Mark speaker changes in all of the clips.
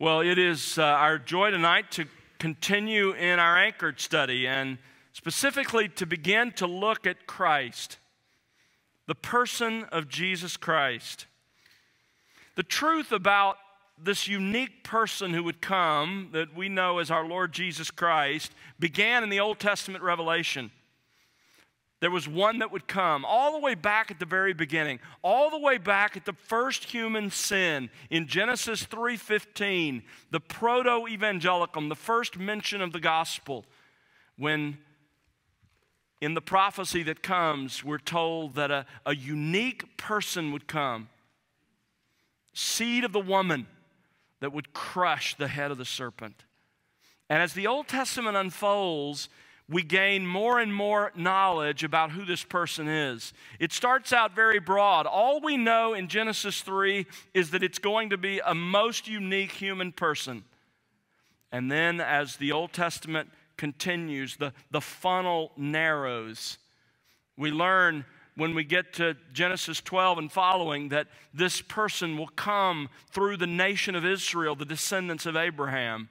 Speaker 1: Well, it is uh, our joy tonight to continue in our anchored study and specifically to begin to look at Christ, the person of Jesus Christ. The truth about this unique person who would come that we know as our Lord Jesus Christ began in the Old Testament revelation. There was one that would come all the way back at the very beginning, all the way back at the first human sin in Genesis 3:15, the proto-evangelium, the first mention of the gospel, when in the prophecy that comes, we're told that a, a unique person would come, seed of the woman, that would crush the head of the serpent. And as the Old Testament unfolds, we gain more and more knowledge about who this person is. It starts out very broad. All we know in Genesis 3 is that it's going to be a most unique human person. And then, as the Old Testament continues, the, the funnel narrows. We learn when we get to Genesis 12 and following that this person will come through the nation of Israel, the descendants of Abraham.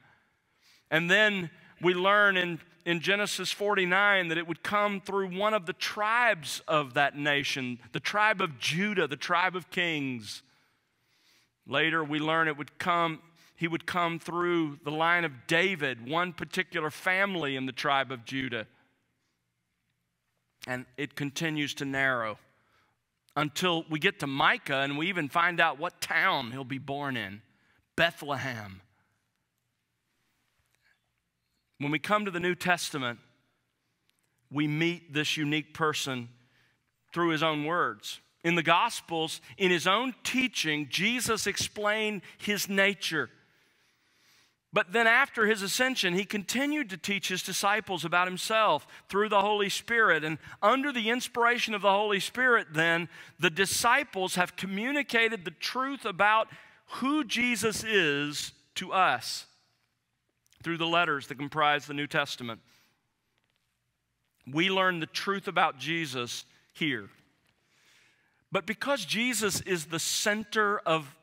Speaker 1: And then we learn in in Genesis 49 that it would come through one of the tribes of that nation, the tribe of Judah, the tribe of kings. Later, we learn it would come, he would come through the line of David, one particular family in the tribe of Judah. And it continues to narrow until we get to Micah and we even find out what town he'll be born in Bethlehem. When we come to the New Testament, we meet this unique person through his own words. In the Gospels, in his own teaching, Jesus explained his nature. But then, after his ascension, he continued to teach his disciples about himself through the Holy Spirit. And under the inspiration of the Holy Spirit, then, the disciples have communicated the truth about who Jesus is to us through the letters that comprise the New Testament. We learn the truth about Jesus here. But because Jesus is the center of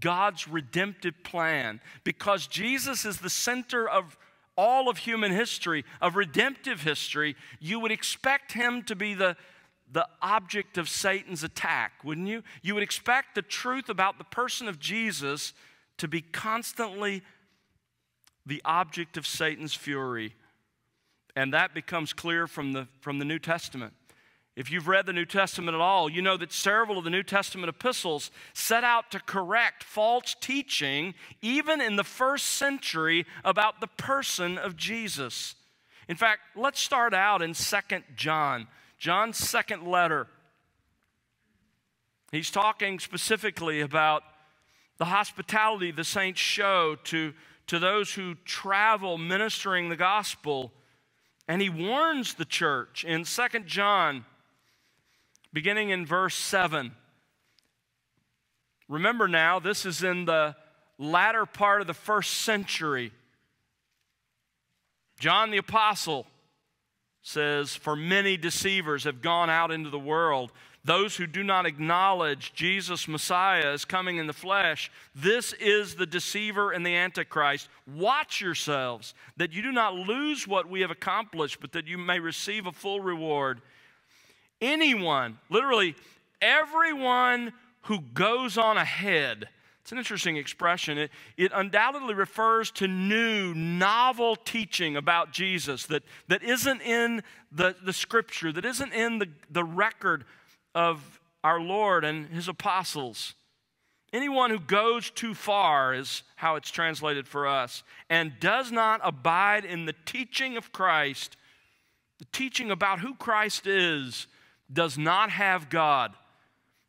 Speaker 1: God's redemptive plan, because Jesus is the center of all of human history, of redemptive history, you would expect him to be the, the object of Satan's attack, wouldn't you? You would expect the truth about the person of Jesus to be constantly the object of Satan's fury. And that becomes clear from the, from the New Testament. If you've read the New Testament at all, you know that several of the New Testament epistles set out to correct false teaching, even in the first century, about the person of Jesus. In fact, let's start out in Second John, John's second letter. He's talking specifically about the hospitality the saints show to to those who travel ministering the gospel. And he warns the church in Second John, beginning in verse 7. Remember now, this is in the latter part of the first century. John the Apostle says, For many deceivers have gone out into the world those who do not acknowledge Jesus Messiah as coming in the flesh, this is the deceiver and the antichrist. Watch yourselves that you do not lose what we have accomplished, but that you may receive a full reward. Anyone, literally everyone who goes on ahead, it's an interesting expression. It, it undoubtedly refers to new, novel teaching about Jesus that, that isn't in the, the scripture, that isn't in the, the record of our Lord and his apostles. Anyone who goes too far is how it's translated for us, and does not abide in the teaching of Christ, the teaching about who Christ is, does not have God.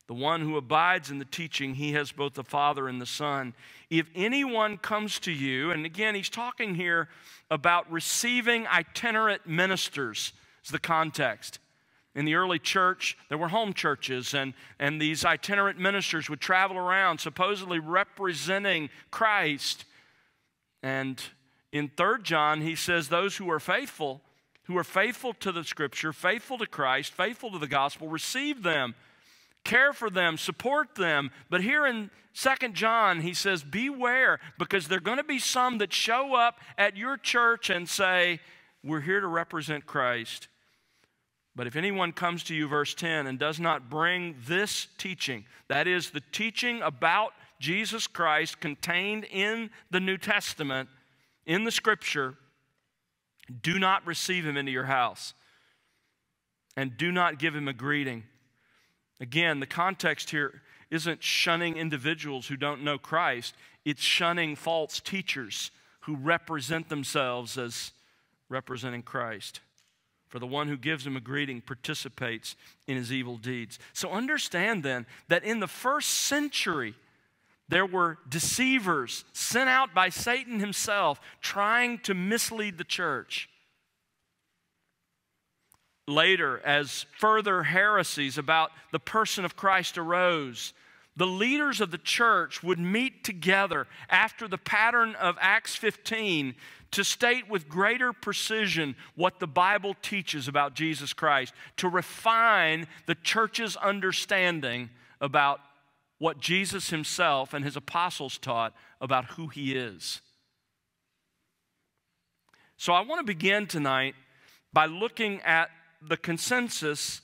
Speaker 1: The one who abides in the teaching, he has both the Father and the Son. If anyone comes to you, and again, he's talking here about receiving itinerant ministers, is the context. In the early church, there were home churches, and, and these itinerant ministers would travel around, supposedly representing Christ. And in 3 John, he says, Those who are faithful, who are faithful to the scripture, faithful to Christ, faithful to the gospel, receive them. care for them, support them. But here in Second John, he says, Beware, because there are going to be some that show up at your church and say, We're here to represent Christ. But if anyone comes to you, verse 10, and does not bring this teaching, that is, the teaching about Jesus Christ contained in the New Testament, in the Scripture, do not receive him into your house and do not give him a greeting. Again, the context here isn't shunning individuals who don't know Christ, it's shunning false teachers who represent themselves as representing Christ. For the one who gives him a greeting participates in his evil deeds. So understand then that in the first century, there were deceivers sent out by Satan himself trying to mislead the church later, as further heresies about the person of Christ arose, the leaders of the church would meet together after the pattern of Acts 15 to state with greater precision what the Bible teaches about Jesus Christ, to refine the church's understanding about what Jesus himself and his apostles taught about who he is. So I want to begin tonight by looking at the consensus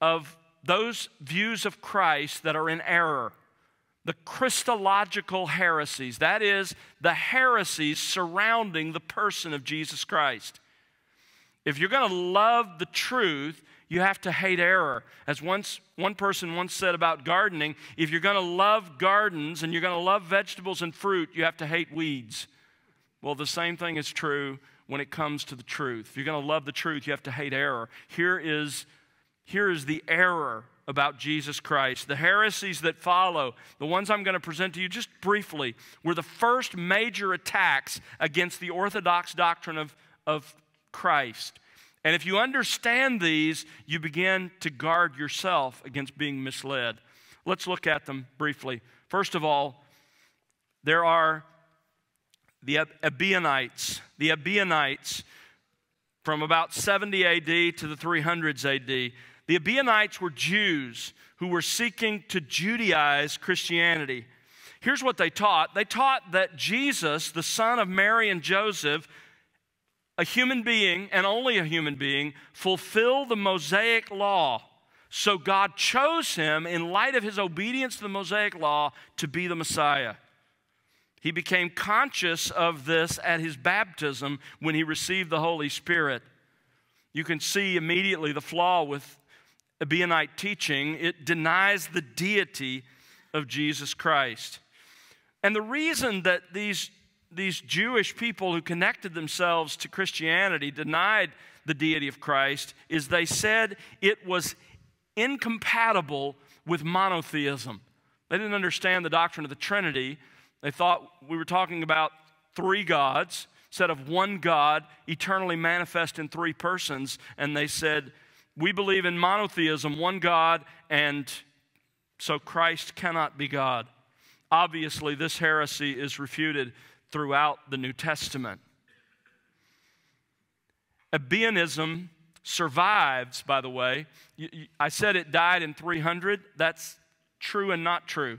Speaker 1: of those views of Christ that are in error. The Christological heresies, that is, the heresies surrounding the person of Jesus Christ. If you're going to love the truth, you have to hate error. As once, one person once said about gardening, if you're going to love gardens and you're going to love vegetables and fruit, you have to hate weeds. Well, the same thing is true when it comes to the truth. If you're going to love the truth, you have to hate error. Here is, here is the error about Jesus Christ. The heresies that follow, the ones I'm going to present to you just briefly, were the first major attacks against the orthodox doctrine of, of Christ. And if you understand these, you begin to guard yourself against being misled. Let's look at them briefly. First of all, there are the Ebionites. The Ebionites from about 70 AD to the 300s AD. The Ebionites were Jews who were seeking to Judaize Christianity. Here's what they taught they taught that Jesus, the son of Mary and Joseph, a human being and only a human being, fulfilled the Mosaic law. So God chose him, in light of his obedience to the Mosaic law, to be the Messiah. He became conscious of this at his baptism when he received the Holy Spirit. You can see immediately the flaw with Ebionite teaching. It denies the deity of Jesus Christ. And the reason that these, these Jewish people who connected themselves to Christianity denied the deity of Christ is they said it was incompatible with monotheism. They didn't understand the doctrine of the Trinity. They thought we were talking about three gods instead of one God eternally manifest in three persons. And they said, We believe in monotheism, one God, and so Christ cannot be God. Obviously, this heresy is refuted throughout the New Testament. Ebionism survives, by the way. I said it died in 300. That's true and not true.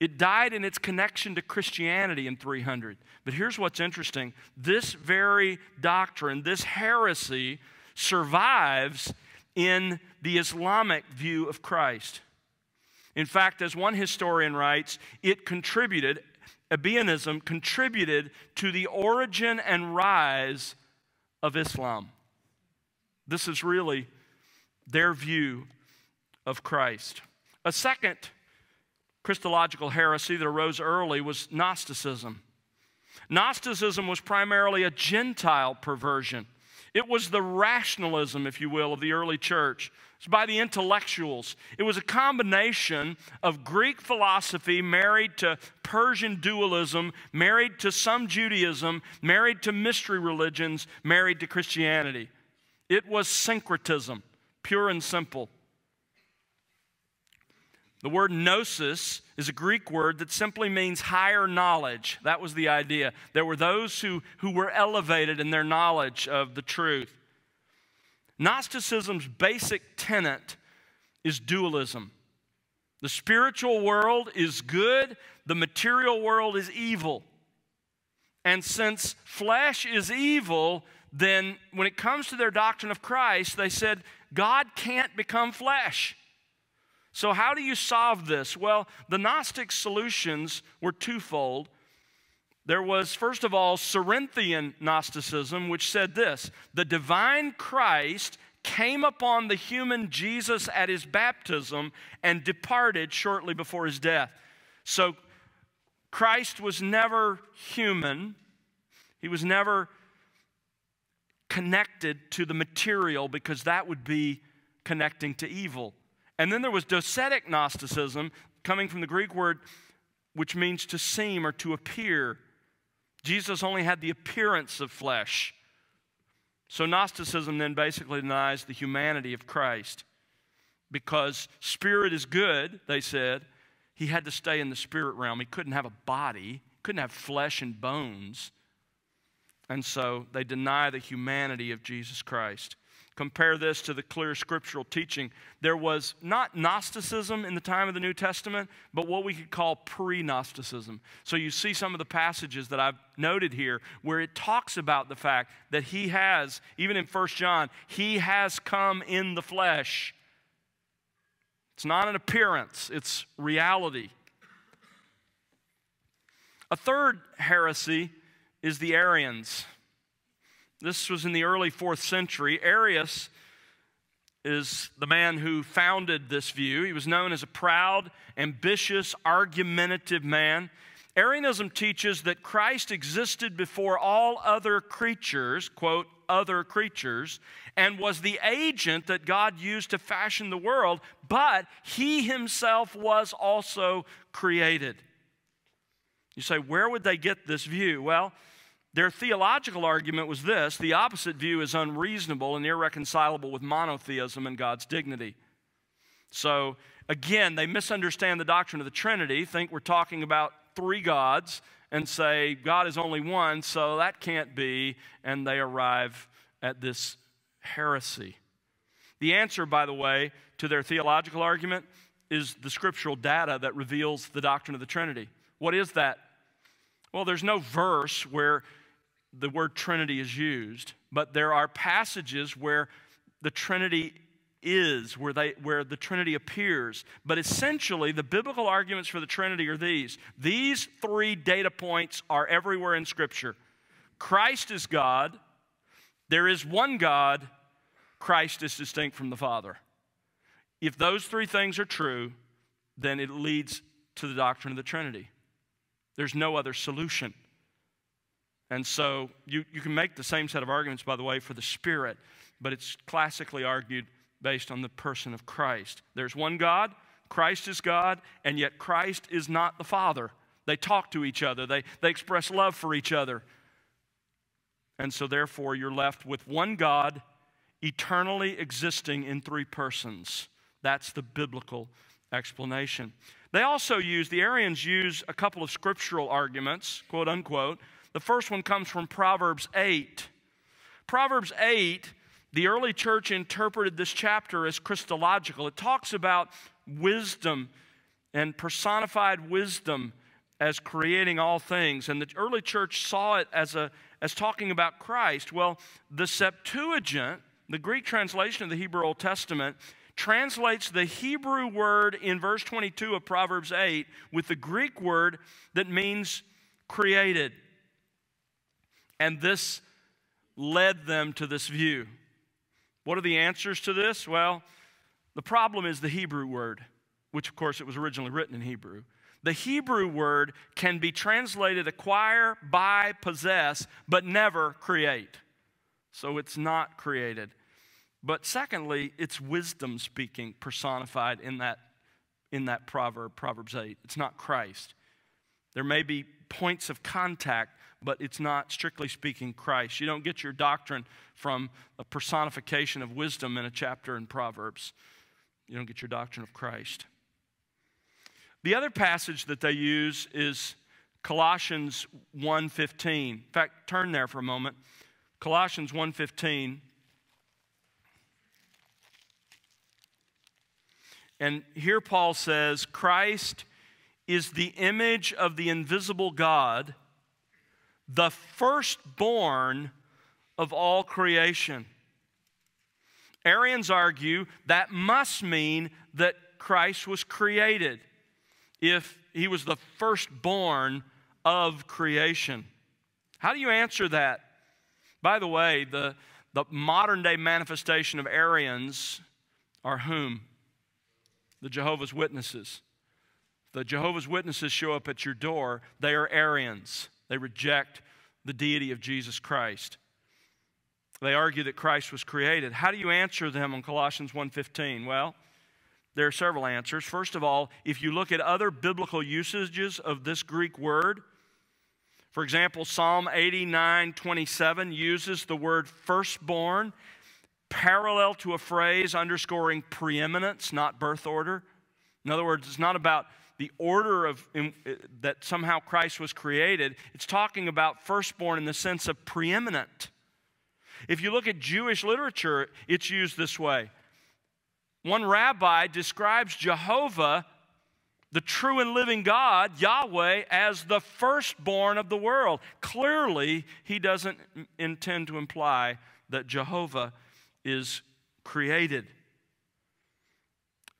Speaker 1: It died in its connection to Christianity in 300. But here's what's interesting this very doctrine, this heresy, survives in the Islamic view of Christ. In fact, as one historian writes, it contributed, Ebionism contributed to the origin and rise of Islam. This is really their view of Christ. A second Christological heresy that arose early was Gnosticism. Gnosticism was primarily a Gentile perversion. It was the rationalism, if you will, of the early church. It's by the intellectuals. It was a combination of Greek philosophy married to Persian dualism, married to some Judaism, married to mystery religions, married to Christianity. It was syncretism, pure and simple. The word gnosis is a Greek word that simply means higher knowledge. That was the idea. There were those who, who were elevated in their knowledge of the truth. Gnosticism's basic tenet is dualism. The spiritual world is good, the material world is evil. And since flesh is evil, then when it comes to their doctrine of Christ, they said God can't become flesh. So, how do you solve this? Well, the Gnostic solutions were twofold. There was, first of all, Cerinthian Gnosticism, which said this the divine Christ came upon the human Jesus at his baptism and departed shortly before his death. So, Christ was never human, he was never connected to the material because that would be connecting to evil. And then there was docetic Gnosticism, coming from the Greek word which means to seem or to appear. Jesus only had the appearance of flesh. So Gnosticism then basically denies the humanity of Christ. Because spirit is good, they said, he had to stay in the spirit realm. He couldn't have a body, couldn't have flesh and bones. And so they deny the humanity of Jesus Christ. Compare this to the clear scriptural teaching. There was not Gnosticism in the time of the New Testament, but what we could call pre Gnosticism. So you see some of the passages that I've noted here where it talks about the fact that he has, even in 1 John, he has come in the flesh. It's not an appearance, it's reality. A third heresy is the Arians. This was in the early fourth century. Arius is the man who founded this view. He was known as a proud, ambitious, argumentative man. Arianism teaches that Christ existed before all other creatures, quote, other creatures, and was the agent that God used to fashion the world, but he himself was also created. You say, where would they get this view? Well, their theological argument was this the opposite view is unreasonable and irreconcilable with monotheism and God's dignity. So, again, they misunderstand the doctrine of the Trinity, think we're talking about three gods, and say God is only one, so that can't be, and they arrive at this heresy. The answer, by the way, to their theological argument is the scriptural data that reveals the doctrine of the Trinity. What is that? Well, there's no verse where the word Trinity is used, but there are passages where the Trinity is, where, they, where the Trinity appears. But essentially, the biblical arguments for the Trinity are these these three data points are everywhere in Scripture Christ is God, there is one God, Christ is distinct from the Father. If those three things are true, then it leads to the doctrine of the Trinity. There's no other solution. And so you, you can make the same set of arguments, by the way, for the Spirit, but it's classically argued based on the person of Christ. There's one God, Christ is God, and yet Christ is not the Father. They talk to each other, they, they express love for each other. And so, therefore, you're left with one God eternally existing in three persons. That's the biblical explanation. They also use, the Arians use a couple of scriptural arguments, quote unquote, the first one comes from Proverbs 8. Proverbs 8, the early church interpreted this chapter as Christological. It talks about wisdom and personified wisdom as creating all things. And the early church saw it as, a, as talking about Christ. Well, the Septuagint, the Greek translation of the Hebrew Old Testament, translates the Hebrew word in verse 22 of Proverbs 8 with the Greek word that means created. And this led them to this view. What are the answers to this? Well, the problem is the Hebrew word, which of course it was originally written in Hebrew. The Hebrew word can be translated acquire, buy, possess, but never create. So it's not created. But secondly, it's wisdom speaking personified in that, in that proverb, Proverbs 8. It's not Christ. There may be points of contact, but it's not, strictly speaking, Christ. You don't get your doctrine from a personification of wisdom in a chapter in Proverbs. You don't get your doctrine of Christ. The other passage that they use is Colossians 1:15. In fact, turn there for a moment. Colossians 1:15. And here Paul says Christ is the image of the invisible God, the firstborn of all creation. Arians argue that must mean that Christ was created if he was the firstborn of creation. How do you answer that? By the way, the, the modern day manifestation of Arians are whom? The Jehovah's Witnesses. The Jehovah's Witnesses show up at your door, they are Arians. They reject the deity of Jesus Christ. They argue that Christ was created. How do you answer them on Colossians 1:15? Well, there are several answers. First of all, if you look at other biblical usages of this Greek word, for example, Psalm 89:27 uses the word firstborn parallel to a phrase underscoring preeminence, not birth order. In other words, it's not about the order of in, uh, that somehow Christ was created. It's talking about firstborn in the sense of preeminent. If you look at Jewish literature, it's used this way. One rabbi describes Jehovah the true and living God, Yahweh, as the firstborn of the world. Clearly, he doesn't intend to imply that Jehovah is created.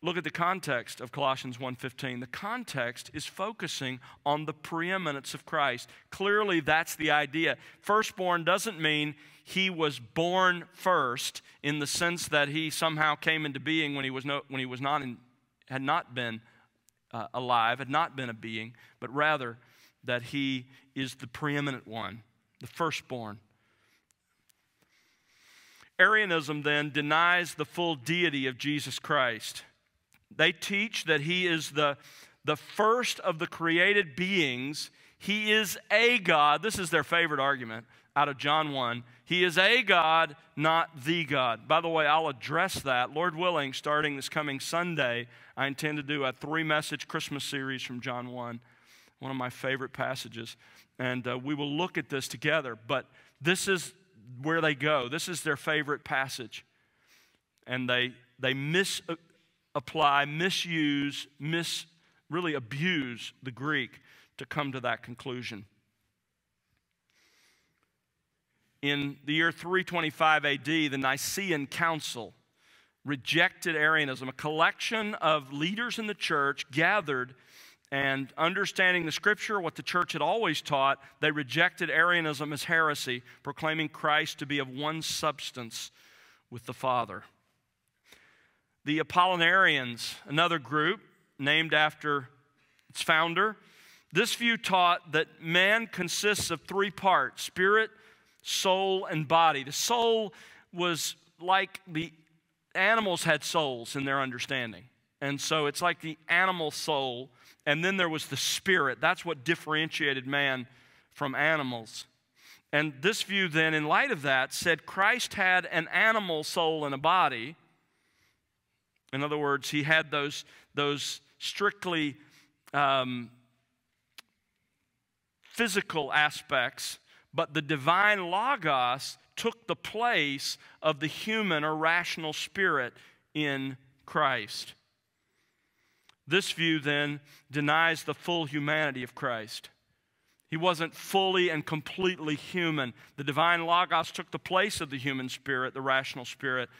Speaker 1: Look at the context of Colossians 1:15. The context is focusing on the preeminence of Christ. Clearly that's the idea. Firstborn doesn't mean he was born first in the sense that he somehow came into being when he was no, when he was not in, had not been uh, alive, had not been a being, but rather that he is the preeminent one, the firstborn. Arianism then denies the full deity of Jesus Christ. They teach that he is the, the first of the created beings. He is a God. This is their favorite argument out of John 1. He is a God, not the God. By the way, I'll address that, Lord willing, starting this coming Sunday. I intend to do a three message Christmas series from John 1, one of my favorite passages. And uh, we will look at this together. But this is where they go. This is their favorite passage. And they, they misapply, misuse, mis, really abuse the Greek to come to that conclusion. In the year 325 AD, the Nicene Council rejected Arianism, a collection of leaders in the church gathered and understanding the scripture, what the church had always taught, they rejected Arianism as heresy, proclaiming Christ to be of one substance with the Father. The Apollinarians, another group named after its founder, this view taught that man consists of three parts spirit, soul, and body. The soul was like the animals had souls in their understanding. And so it's like the animal soul, and then there was the spirit. That's what differentiated man from animals. And this view, then, in light of that, said Christ had an animal soul and a body. In other words, he had those, those strictly um, physical aspects but the divine Logos took the place of the human or rational spirit in Christ. This view then denies the full humanity of Christ. He wasn't fully and completely human. The divine Logos took the place of the human spirit, the rational spirit,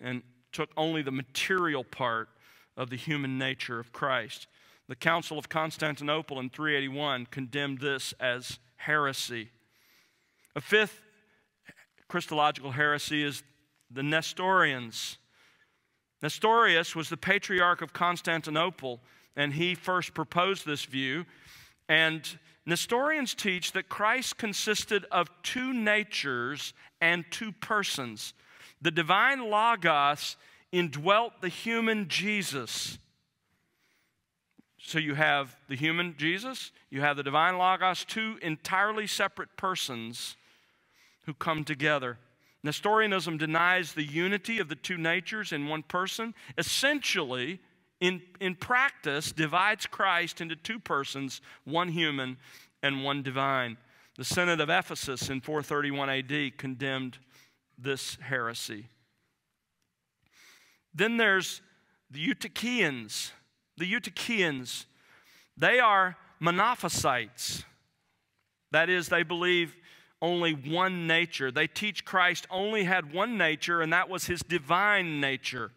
Speaker 1: and took only the material part of the human nature of Christ. The Council of Constantinople in 381 condemned this as heresy. A fifth Christological heresy is the Nestorians. Nestorius was the patriarch of Constantinople, and he first proposed this view. And Nestorians teach that Christ consisted of two natures and two persons. The divine Logos indwelt the human Jesus. So you have the human Jesus, you have the divine Logos, two entirely separate persons who come together. Nestorianism denies the unity of the two natures in one person. Essentially, in, in practice, divides Christ into two persons, one human and one divine. The Synod of Ephesus in 431 AD condemned this heresy. Then there's the Eutychians. The Eutychians, they are monophysites. That is, they believe only one nature. They teach Christ only had one nature, and that was his divine nature.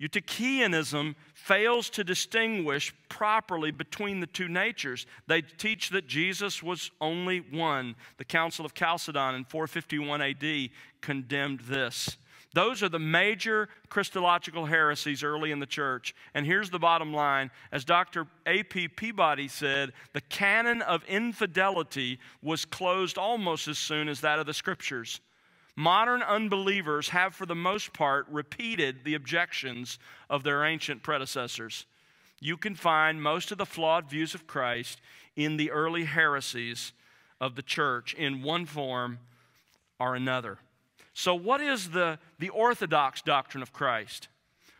Speaker 1: Eutychianism fails to distinguish properly between the two natures. They teach that Jesus was only one. The Council of Chalcedon in 451 AD condemned this. Those are the major Christological heresies early in the church. And here's the bottom line. As Dr. A.P. Peabody said, the canon of infidelity was closed almost as soon as that of the scriptures. Modern unbelievers have, for the most part, repeated the objections of their ancient predecessors. You can find most of the flawed views of Christ in the early heresies of the church in one form or another. So, what is the, the orthodox doctrine of Christ?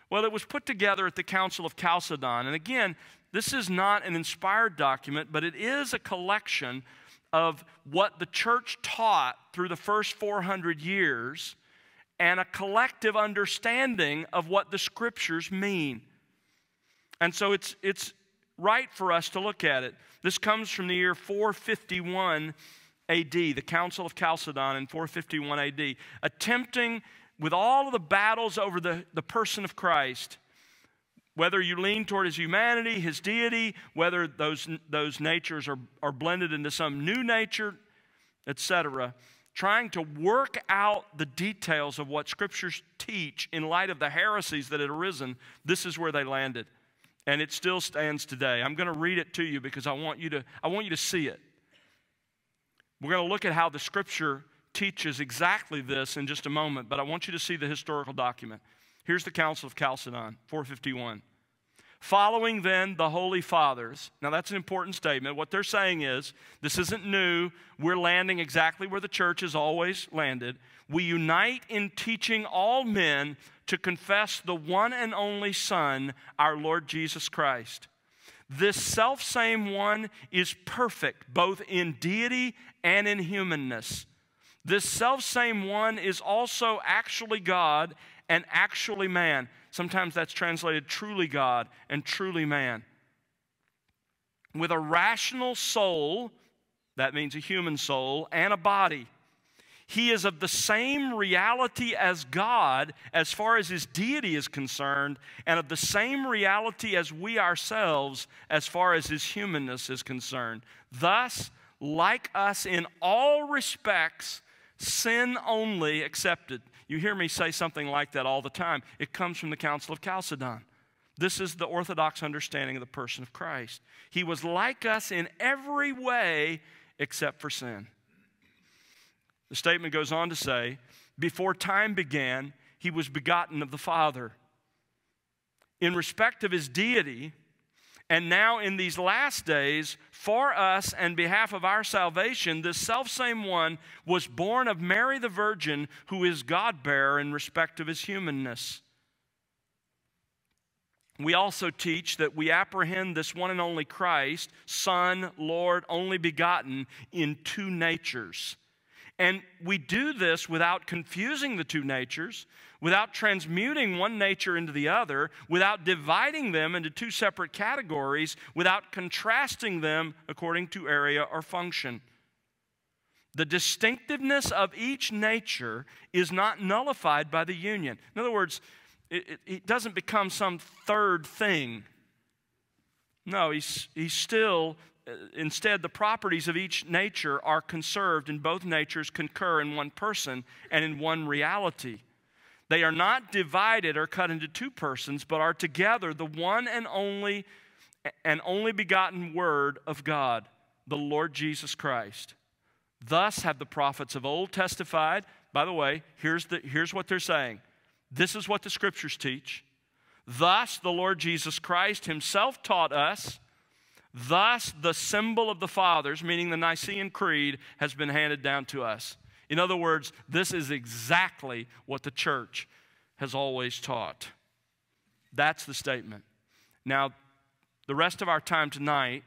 Speaker 1: Well, it was put together at the Council of Chalcedon. And again, this is not an inspired document, but it is a collection of what the church taught through the first 400 years and a collective understanding of what the scriptures mean. And so it's, it's right for us to look at it. This comes from the year 451 AD, the Council of Chalcedon in 451 AD, attempting with all of the battles over the, the person of Christ, whether you lean toward his humanity, his deity, whether those, those natures are, are blended into some new nature, etc., trying to work out the details of what scriptures teach in light of the heresies that had arisen, this is where they landed. And it still stands today. I'm going to read it to you because I want you to, I want you to see it. We're going to look at how the scripture teaches exactly this in just a moment, but I want you to see the historical document. Here's the Council of Chalcedon, 451. Following then the Holy Fathers. Now, that's an important statement. What they're saying is this isn't new. We're landing exactly where the church has always landed. We unite in teaching all men to confess the one and only Son, our Lord Jesus Christ this self same one is perfect, both in deity and in humanness. This self same one is also actually God and actually man. Sometimes that's translated truly God and truly man. With a rational soul, that means a human soul, and a body. He is of the same reality as God as far as his deity is concerned, and of the same reality as we ourselves as far as his humanness is concerned. Thus, like us in all respects, sin only accepted. You hear me say something like that all the time. It comes from the Council of Chalcedon. This is the orthodox understanding of the person of Christ. He was like us in every way except for sin. The statement goes on to say, Before time began, he was begotten of the Father. In respect of his deity, and now in these last days, for us and behalf of our salvation, this selfsame one was born of Mary the Virgin, who is God bearer in respect of his humanness. We also teach that we apprehend this one and only Christ, Son, Lord, only begotten, in two natures and we do this without confusing the two natures, without transmuting one nature into the other, without dividing them into two separate categories, without contrasting them according to area or function. The distinctiveness of each nature is not nullified by the union. In other words, it, it, doesn't become some third thing. No, he's, he's still Uh, instead, the properties of each nature are conserved, and both natures concur in one person and in one reality. They are not divided or cut into two persons, but are together the one and only and only begotten Word of God, the Lord Jesus Christ. Thus have the prophets of old testified. By the way, here's, the, here's what they're saying this is what the scriptures teach. Thus, the Lord Jesus Christ Himself taught us Thus, the symbol of the fathers, meaning the Nicene Creed, has been handed down to us. In other words, this is exactly what the church has always taught. That's the statement. Now, the rest of our time tonight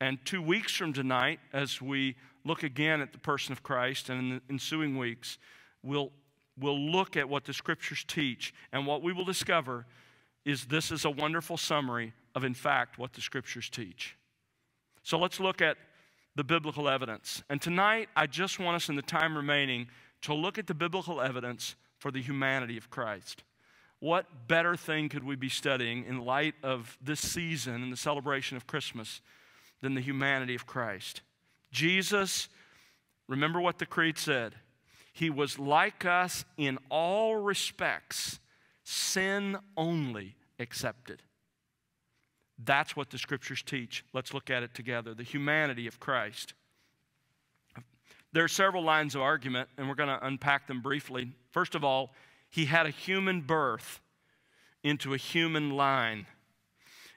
Speaker 1: and two weeks from tonight, as we look again at the person of Christ and in the ensuing weeks, we'll we'll look at what the scriptures teach, and what we will discover is this is a wonderful summary of, in fact, what the scriptures teach. So let's look at the biblical evidence. And tonight, I just want us in the time remaining to look at the biblical evidence for the humanity of Christ. What better thing could we be studying in light of this season and the celebration of Christmas than the humanity of Christ? Jesus, remember what the Creed said. He was like us in all respects, sin only accepted. That's what the scriptures teach. Let's look at it together the humanity of Christ. There are several lines of argument, and we're going to unpack them briefly. First of all, he had a human birth into a human line.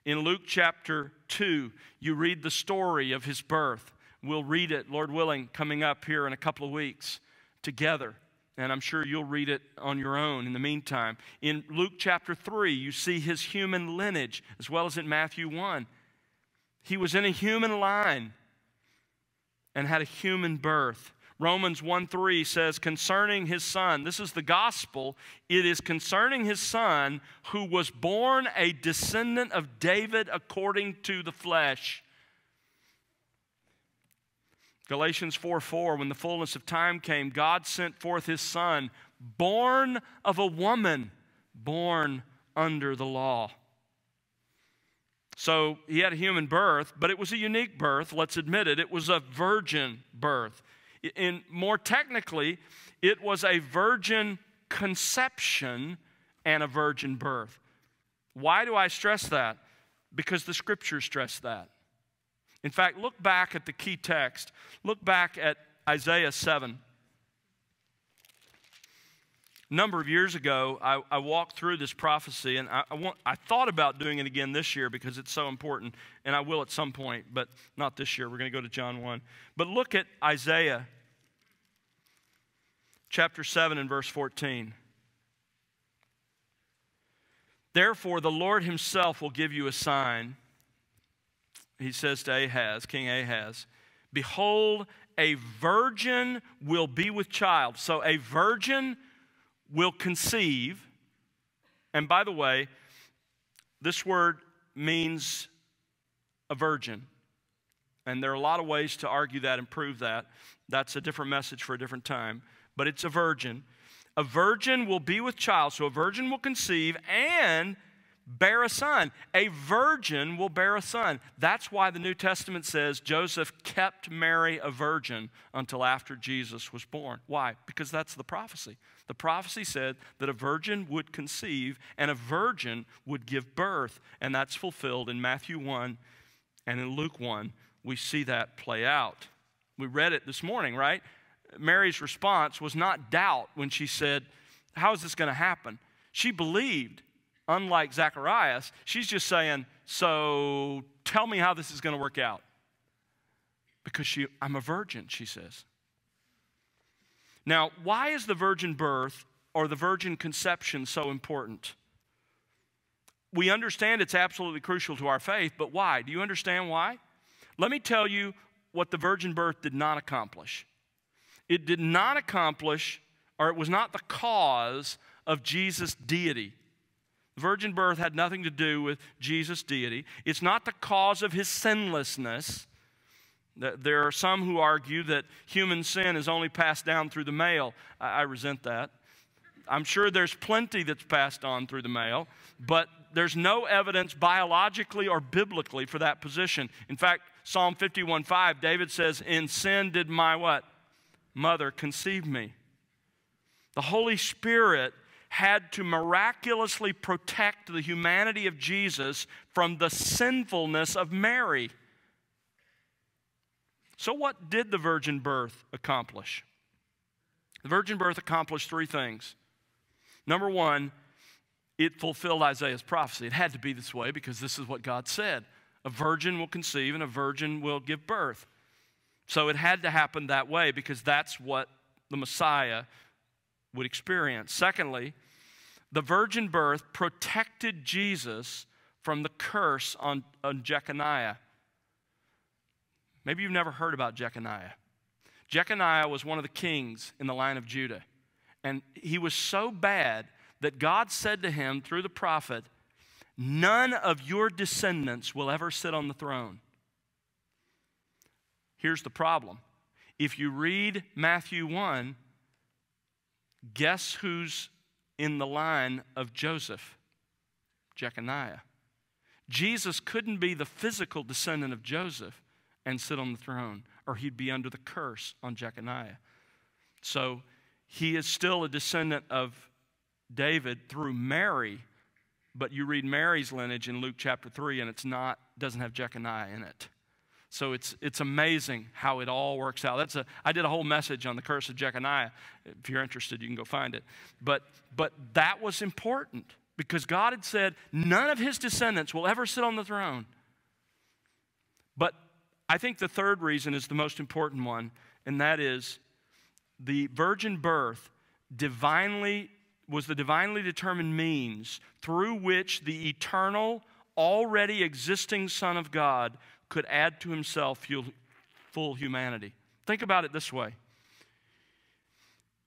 Speaker 1: In Luke chapter 2, you read the story of his birth. We'll read it, Lord willing, coming up here in a couple of weeks together. And I'm sure you'll read it on your own in the meantime. In Luke chapter 3, you see his human lineage, as well as in Matthew 1. He was in a human line and had a human birth. Romans 1 3 says, concerning his son, this is the gospel, it is concerning his son who was born a descendant of David according to the flesh. Galatians 4 4, when the fullness of time came, God sent forth his son, born of a woman, born under the law. So he had a human birth, but it was a unique birth, let's admit it. It was a virgin birth. In, more technically, it was a virgin conception and a virgin birth. Why do I stress that? Because the scriptures stress that. In fact, look back at the key text. Look back at Isaiah 7. A number of years ago, I, I walked through this prophecy, and I, I, want, I thought about doing it again this year because it's so important, and I will at some point, but not this year. We're going to go to John 1. But look at Isaiah chapter 7 and verse 14. Therefore, the Lord Himself will give you a sign. He says to Ahaz, King Ahaz, Behold, a virgin will be with child. So, a virgin will conceive. And by the way, this word means a virgin. And there are a lot of ways to argue that and prove that. That's a different message for a different time. But it's a virgin. A virgin will be with child. So a virgin will conceive and bear a son. A virgin will bear a son. That's why the New Testament says Joseph kept Mary a virgin until after Jesus was born. Why? Because that's the prophecy. The prophecy said that a virgin would conceive and a virgin would give birth, and that's fulfilled in Matthew 1 and in Luke 1. We see that play out. We read it this morning, right? Mary's response was not doubt when she said, How is this going to happen? She believed unlike Zacharias, she's just saying, So tell me how this is going to work out. Because she, I'm a virgin, she says. Now, why is the virgin birth or the virgin conception so important? We understand it's absolutely crucial to our faith, but why? Do you understand why? Let me tell you what the virgin birth did not accomplish. It did not accomplish, or it was not the cause of Jesus' deity. Virgin birth had nothing to do with Jesus' deity. It's not the cause of his sinlessness. There are some who argue that human sin is only passed down through the male. I resent that. I'm sure there's plenty that's passed on through the male, but there's no evidence biologically or biblically for that position. In fact, Psalm 51:5, David says, "In sin did my what? Mother conceive me." The Holy Spirit had to miraculously protect the humanity of Jesus from the sinfulness of Mary. So, what did the virgin birth accomplish? The virgin birth accomplished three things. Number one, it fulfilled Isaiah's prophecy. It had to be this way because this is what God said a virgin will conceive and a virgin will give birth. So it had to happen that way because that's what the Messiah would experience. Secondly, the virgin birth protected Jesus from the curse on, on Jeconiah. Maybe you've never heard about Jeconiah. Jeconiah was one of the kings in the line of Judah. And he was so bad that God said to him through the prophet, None of your descendants will ever sit on the throne. Here's the problem. If you read Matthew 1, guess who's in the line of Joseph? Jeconiah. Jesus couldn't be the physical descendant of Joseph and sit on the throne, or he'd be under the curse on Jeconiah. So he is still a descendant of David through Mary, but you read Mary's lineage in Luke chapter 3, and it's not, doesn't have Jeconiah in it. So it's, it's amazing how it all works out. That's a, I did a whole message on the curse of Jeconiah. If you're interested, you can go find it. But, but that was important because God had said none of his descendants will ever sit on the throne. But I think the third reason is the most important one, and that is the virgin birth divinely was the divinely determined means through which the eternal, already existing Son of God could add to himself full humanity. Think about it this way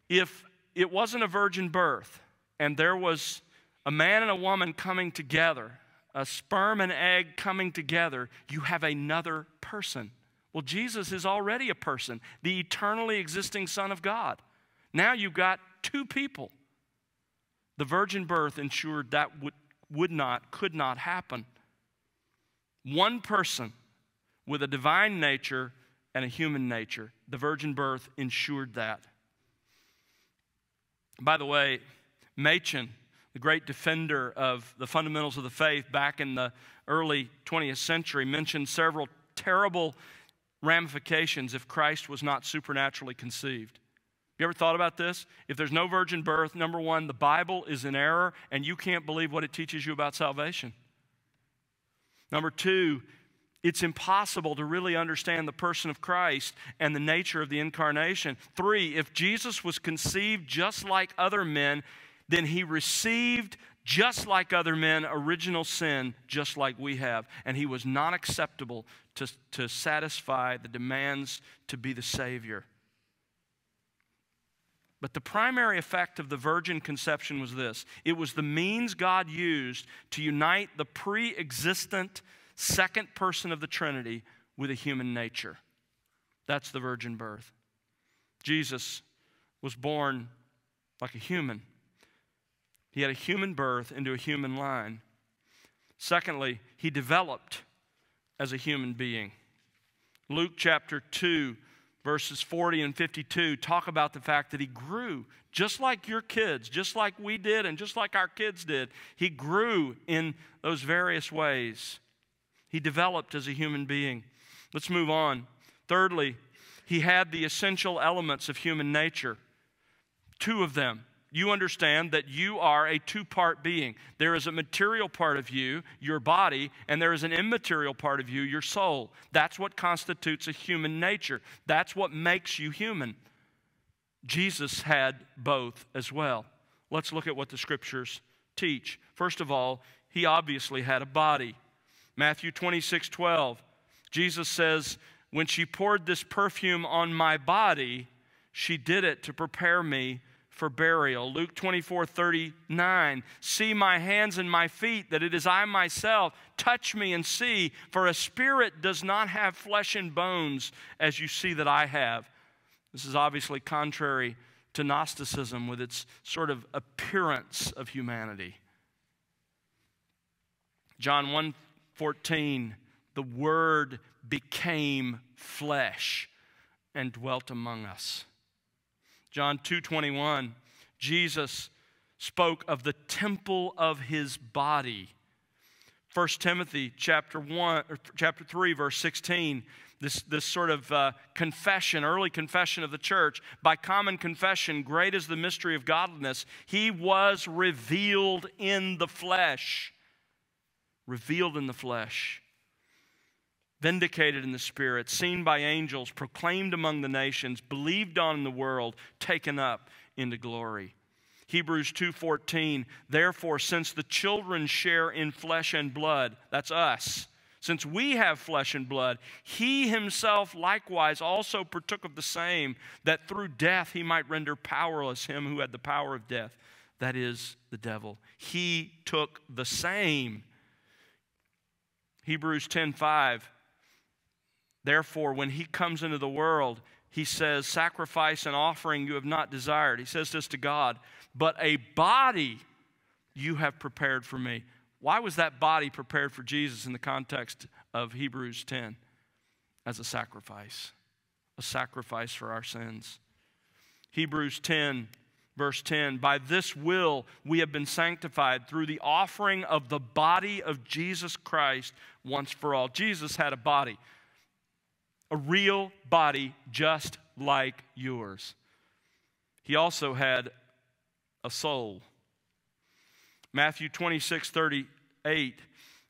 Speaker 1: if it wasn't a virgin birth and there was a man and a woman coming together, a sperm and egg coming together, you have another person. Well, Jesus is already a person, the eternally existing Son of God. Now you've got two people. The virgin birth ensured that would, would not, could not happen. One person with a divine nature and a human nature. The virgin birth ensured that. By the way, Machen, the great defender of the fundamentals of the faith back in the early 20th century, mentioned several terrible ramifications if Christ was not supernaturally conceived. You ever thought about this? If there's no virgin birth, number one, the Bible is in error and you can't believe what it teaches you about salvation. Number two, it's impossible to really understand the person of Christ and the nature of the incarnation. Three, if Jesus was conceived just like other men, then he received just like other men original sin just like we have. And he was not acceptable to, to satisfy the demands to be the Savior. But the primary effect of the virgin conception was this it was the means God used to unite the pre existent second person of the Trinity with a human nature. That's the virgin birth. Jesus was born like a human. He had a human birth into a human line. Secondly, he developed as a human being. Luke chapter 2, verses 40 and 52 talk about the fact that he grew just like your kids, just like we did, and just like our kids did. He grew in those various ways. He developed as a human being. Let's move on. Thirdly, he had the essential elements of human nature. Two of them. You understand that you are a two part being. There is a material part of you, your body, and there is an immaterial part of you, your soul. That's what constitutes a human nature. That's what makes you human. Jesus had both as well. Let's look at what the scriptures teach. First of all, he obviously had a body. Matthew 26, 12. Jesus says, When she poured this perfume on my body, she did it to prepare me for burial. Luke 24, 39. See my hands and my feet, that it is I myself. Touch me and see, for a spirit does not have flesh and bones as you see that I have. This is obviously contrary to Gnosticism with its sort of appearance of humanity. John 1 14, the Word became flesh and dwelt among us. John 2:21, Jesus spoke of the temple of his body. 1 Timothy chapter 1 or chapter 3 verse 16 this, this sort of uh, confession, early confession of the church. By common confession, great is the mystery of godliness. He was revealed in the flesh revealed in the flesh, vindicated in the spirit, seen by angels, proclaimed among the nations, believed on in the world, taken up into glory. Hebrews 2:14 Therefore since the children share in flesh and blood that's us since we have flesh and blood, he himself likewise also partook of the same, that through death he might render powerless him who had the power of death, that is, the devil. He took the same. Hebrews 10:5 Therefore when he comes into the world he says sacrifice and offering you have not desired he says this to God but a body you have prepared for me why was that body prepared for Jesus in the context of Hebrews 10? As a sacrifice, a sacrifice for our sins. Hebrews 10, verse 10 By this will we have been sanctified through the offering of the body of Jesus Christ once for all. Jesus had a body, a real body just like yours. He also had a soul. Matthew 26, 38,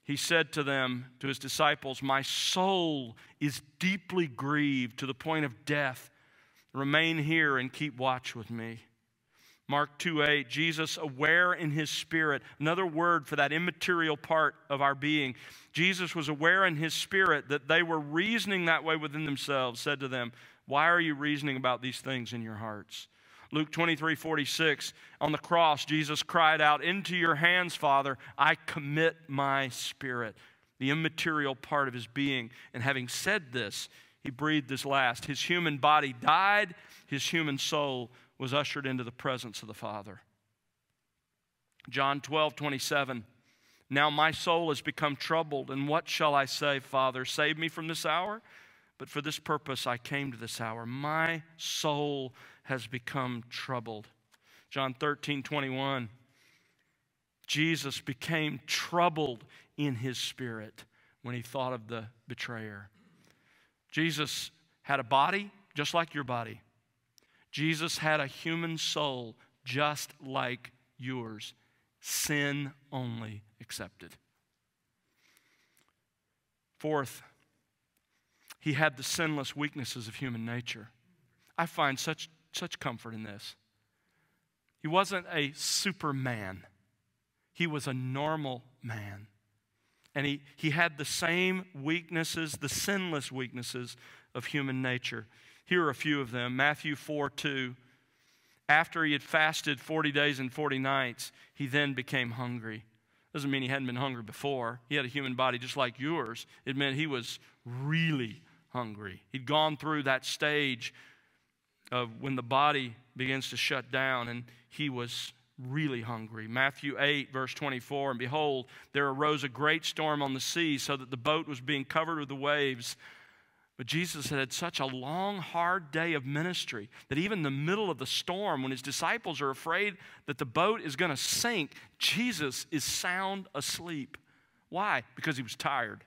Speaker 1: he said to them, to his disciples, My soul is deeply grieved to the point of death. Remain here and keep watch with me. Mark 2 8, Jesus, aware in his spirit, another word for that immaterial part of our being. Jesus was aware in his spirit that they were reasoning that way within themselves, said to them, Why are you reasoning about these things in your hearts? Luke 23 46, on the cross, Jesus cried out, Into your hands, Father, I commit my spirit, the immaterial part of his being. And having said this, he breathed his last. His human body died, his human soul was ushered into the presence of the Father. John 12 27, Now my soul has become troubled, and what shall I say, Father? Save me from this hour? But for this purpose I came to this hour. My soul has become troubled. John 13, 21. Jesus became troubled in his spirit when he thought of the betrayer. Jesus had a body just like your body. Jesus had a human soul just like yours, sin only accepted. Fourth, he had the sinless weaknesses of human nature. I find such such comfort in this. He wasn't a superman, he was a normal man. And he, he had the same weaknesses, the sinless weaknesses of human nature. Here are a few of them Matthew 4 2. After he had fasted 40 days and 40 nights, he then became hungry. Doesn't mean he hadn't been hungry before. He had a human body just like yours. It meant he was really hungry. He'd gone through that stage of when the body begins to shut down and he was really hungry. Matthew 8, verse 24 And behold, there arose a great storm on the sea, so that the boat was being covered with the waves. But Jesus had had such a long, hard day of ministry that even in the middle of the storm, when his disciples are afraid that the boat is going to sink, Jesus is sound asleep. Why? Because he was tired.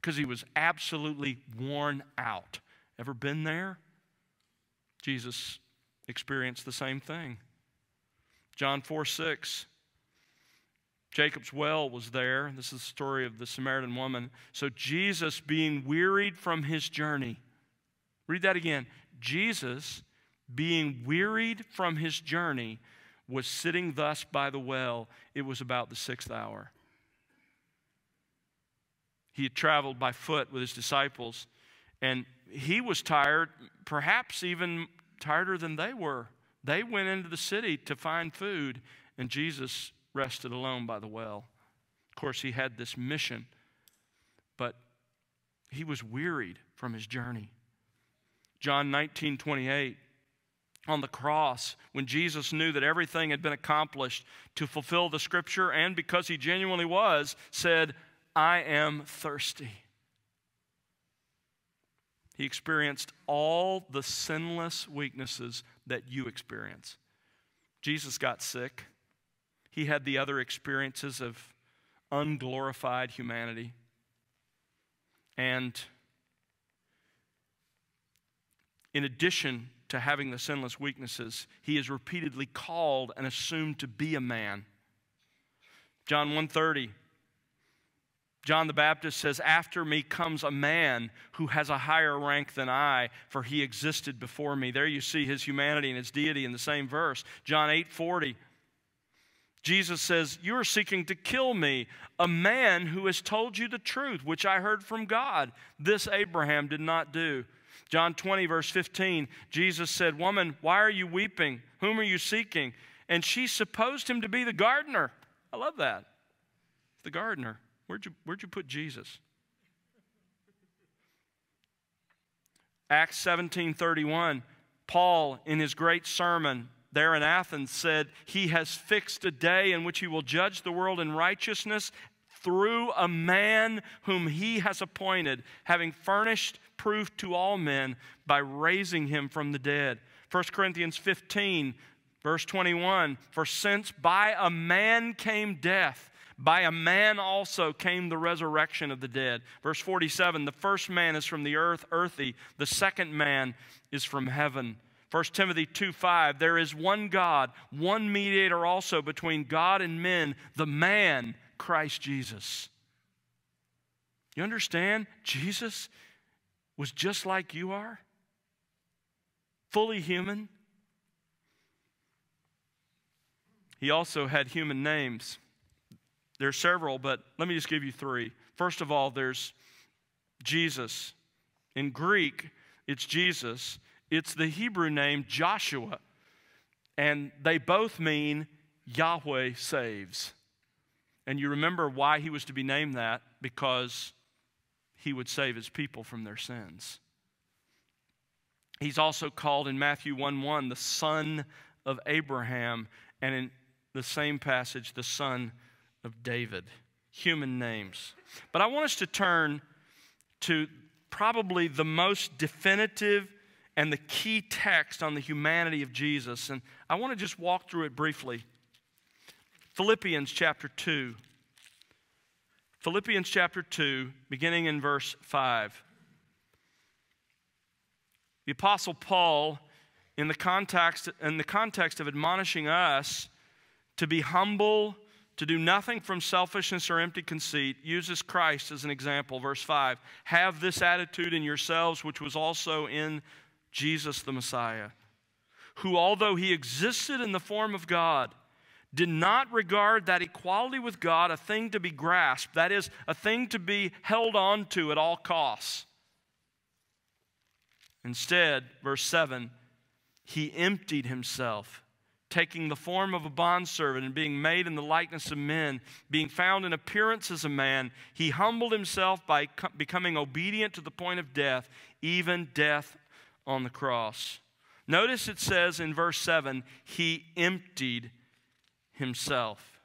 Speaker 1: Because he was absolutely worn out. Ever been there? Jesus experienced the same thing. John 4 6. Jacob's well was there. This is the story of the Samaritan woman. So, Jesus, being wearied from his journey, read that again. Jesus, being wearied from his journey, was sitting thus by the well. It was about the sixth hour. He had traveled by foot with his disciples, and he was tired, perhaps even tireder than they were. They went into the city to find food, and Jesus rested alone by the well. Of course, he had this mission, but he was wearied from his journey. John 19 28, on the cross, when Jesus knew that everything had been accomplished to fulfill the scripture, and because he genuinely was, said, I am thirsty. He experienced all the sinless weaknesses that you experience. Jesus got sick. He had the other experiences of unglorified humanity. And in addition to having the sinless weaknesses, he is repeatedly called and assumed to be a man. John 130 John the Baptist says, After me comes a man who has a higher rank than I, for he existed before me. There you see his humanity and his deity in the same verse. John 8 40. Jesus says, You are seeking to kill me, a man who has told you the truth, which I heard from God. This Abraham did not do. John 20, verse 15, Jesus said, Woman, why are you weeping? Whom are you seeking? And she supposed him to be the gardener. I love that. The gardener. Where'd you, where'd you put Jesus? Acts 17 31, Paul, in his great sermon, there in Athens said, He has fixed a day in which He will judge the world in righteousness through a man whom He has appointed, having furnished proof to all men by raising Him from the dead. 1 Corinthians 15, verse 21 For since by a man came death, by a man also came the resurrection of the dead. Verse 47 The first man is from the earth, earthy. The second man is from heaven. 1 Timothy 2 5, there is one God, one mediator also between God and men, the man, Christ Jesus. You understand? Jesus was just like you are, fully human. He also had human names. There are several, but let me just give you three. First of all, there's Jesus. In Greek, it's Jesus. It's the Hebrew name Joshua, and they both mean Yahweh saves. And you remember why he was to be named that? Because he would save his people from their sins. He's also called in Matthew 1 1 the son of Abraham, and in the same passage, the son of David. Human names. But I want us to turn to probably the most definitive and the key text on the humanity of Jesus. And I want to just walk through it briefly. Philippians chapter 2. Philippians chapter 2, beginning in verse 5. The Apostle Paul, in the context, in the context of admonishing us to be humble, to do nothing from selfishness or empty conceit, uses Christ as an example. Verse 5 Have this attitude in yourselves, which was also in Jesus the Messiah, who, although he existed in the form of God, did not regard that equality with God a thing to be grasped, that is, a thing to be held on to at all costs. Instead, verse 7, he emptied himself, taking the form of a bondservant and being made in the likeness of men, being found in appearance as a man, he humbled himself by becoming obedient to the point of death, even death on the cross. Notice it says in verse 7 he emptied himself.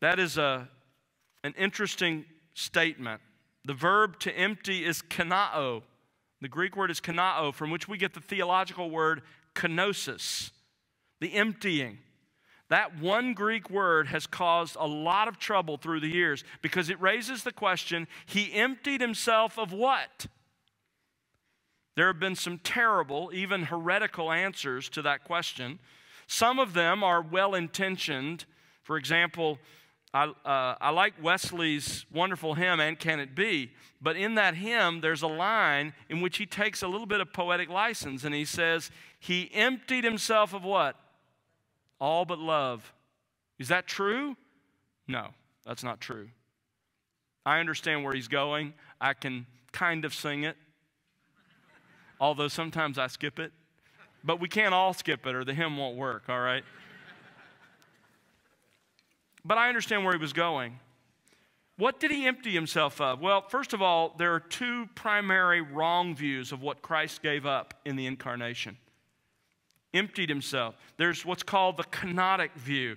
Speaker 1: That is a, an interesting statement. The verb to empty is kenoo. The Greek word is kenoo, from which we get the theological word kenosis, the emptying. That one Greek word has caused a lot of trouble through the years because it raises the question he emptied himself of what? There have been some terrible, even heretical answers to that question. Some of them are well intentioned. For example, I, uh, I like Wesley's wonderful hymn, And Can It Be? But in that hymn, there's a line in which he takes a little bit of poetic license and he says, He emptied himself of what? All but love. Is that true? No, that's not true. I understand where he's going. I can kind of sing it although sometimes I skip it. But we can't all skip it or the hymn won't work, all right? But I understand where he was going. What did he empty himself of? Well, first of all, there are two primary wrong views of what Christ gave up in the incarnation. Emptied himself. There's what's called the kenotic view.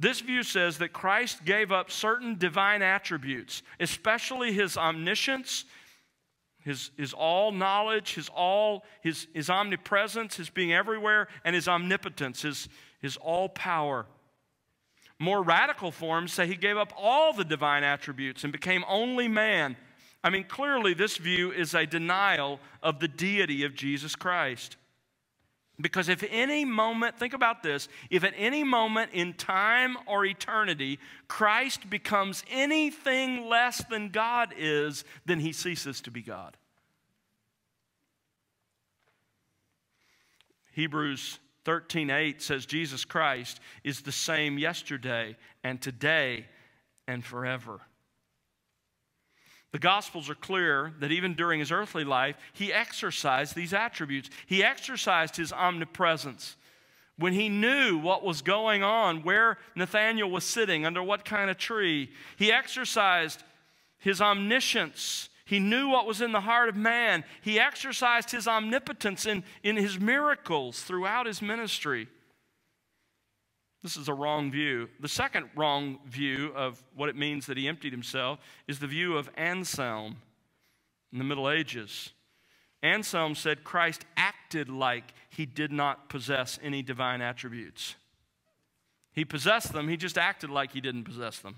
Speaker 1: This view says that Christ gave up certain divine attributes, especially his omniscience his, his all knowledge, his all, his, his omnipresence, his being everywhere, and his omnipotence, his, his all power. More radical forms say he gave up all the divine attributes and became only man. I mean, clearly, this view is a denial of the deity of Jesus Christ. Because if any moment, think about this, if at any moment in time or eternity Christ becomes anything less than God is, then he ceases to be God. Hebrews 13:8 says Jesus Christ is the same yesterday and today and forever. The Gospels are clear that even during his earthly life, he exercised these attributes. He exercised his omnipresence. When he knew what was going on, where Nathanael was sitting, under what kind of tree, he exercised his omniscience. He knew what was in the heart of man. He exercised his omnipotence in, in his miracles throughout his ministry. This is a wrong view. The second wrong view of what it means that he emptied himself is the view of Anselm in the Middle Ages. Anselm said Christ acted like he did not possess any divine attributes. He possessed them, he just acted like he didn't possess them.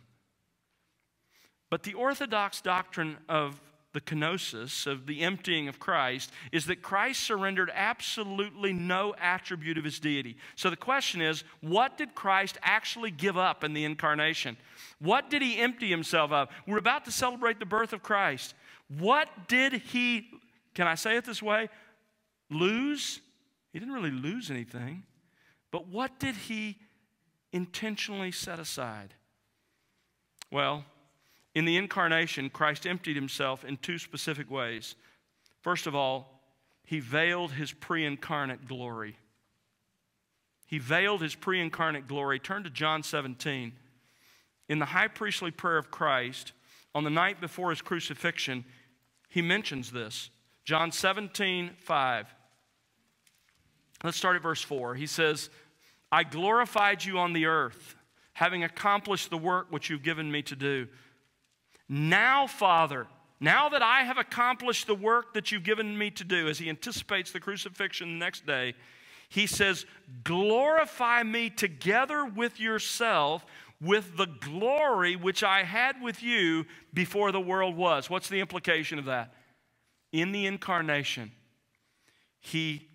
Speaker 1: But the orthodox doctrine of the kenosis, of the emptying of Christ, is that Christ surrendered absolutely no attribute of his deity. So the question is what did Christ actually give up in the incarnation? What did he empty himself of? We're about to celebrate the birth of Christ. What did he, can I say it this way, lose? He didn't really lose anything. But what did he intentionally set aside? Well, in the incarnation, Christ emptied himself in two specific ways. First of all, he veiled his pre incarnate glory. He veiled his pre incarnate glory. Turn to John 17. In the high priestly prayer of Christ, on the night before his crucifixion, he mentions this. John 17, 5. Let's start at verse 4. He says, I glorified you on the earth, having accomplished the work which you've given me to do. Now, Father, now that I have accomplished the work that you've given me to do, as he anticipates the crucifixion the next day, he says, Glorify me together with yourself with the glory which I had with you before the world was. What's the implication of that? In the incarnation, he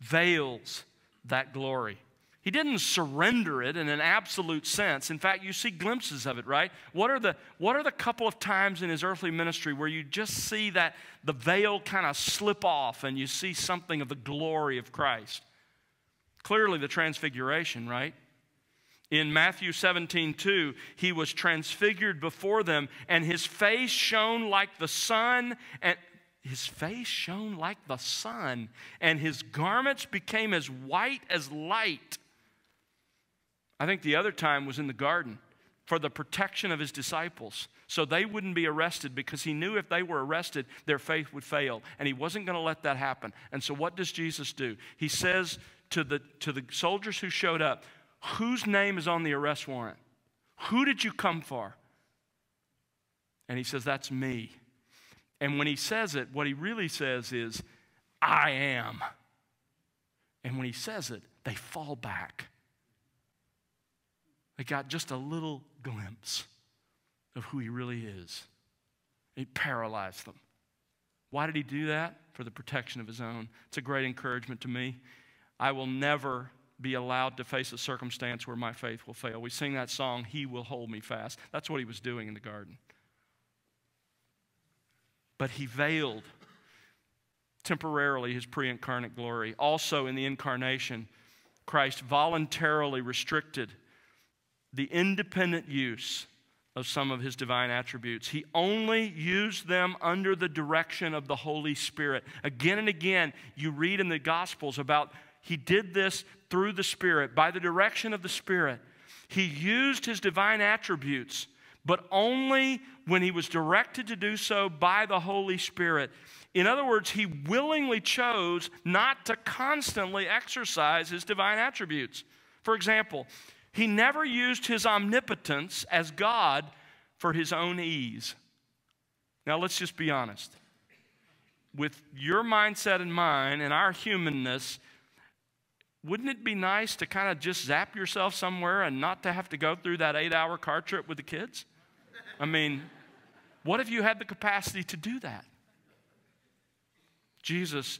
Speaker 1: veils that glory. He didn't surrender it in an absolute sense. In fact, you see glimpses of it, right? What are the, what are the couple of times in his earthly ministry where you just see that the veil kind of slip off and you see something of the glory of Christ? Clearly, the transfiguration, right? In Matthew 17, 2, he was transfigured before them, and his face shone like the sun, and his face shone like the sun, and his garments became as white as light. I think the other time was in the garden for the protection of his disciples so they wouldn't be arrested because he knew if they were arrested, their faith would fail. And he wasn't going to let that happen. And so, what does Jesus do? He says to the, to the soldiers who showed up, Whose name is on the arrest warrant? Who did you come for? And he says, That's me. And when he says it, what he really says is, I am. And when he says it, they fall back they got just a little glimpse of who he really is. It paralyzed them. Why did he do that? For the protection of his own. It's a great encouragement to me. I will never be allowed to face a circumstance where my faith will fail. We sing that song, He Will Hold Me Fast. That's what he was doing in the garden. But he veiled temporarily his pre incarnate glory. Also, in the incarnation, Christ voluntarily restricted the independent use of some of his divine attributes. He only used them under the direction of the Holy Spirit. Again and again, you read in the Gospels about he did this through the Spirit, by the direction of the Spirit. He used his divine attributes, but only when he was directed to do so by the Holy Spirit. In other words, he willingly chose not to constantly exercise his divine attributes. For example, he never used his omnipotence as God for his own ease. Now, let's just be honest. With your mindset and mine and our humanness, wouldn't it be nice to kind of just zap yourself somewhere and not to have to go through that eight hour car trip with the kids? I mean, what if you had the capacity to do that? Jesus